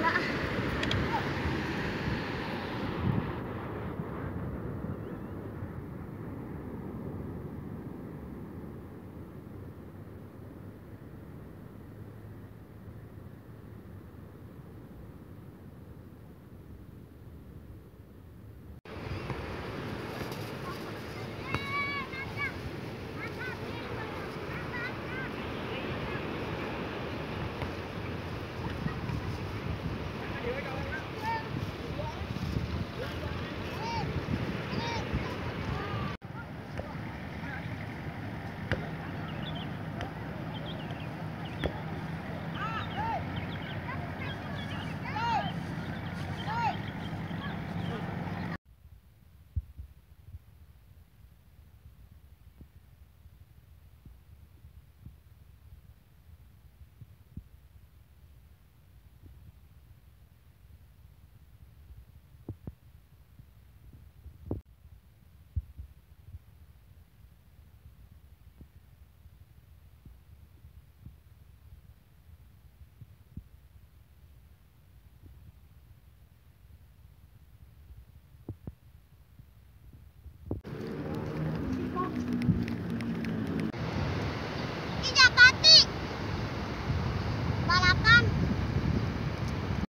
那比较高。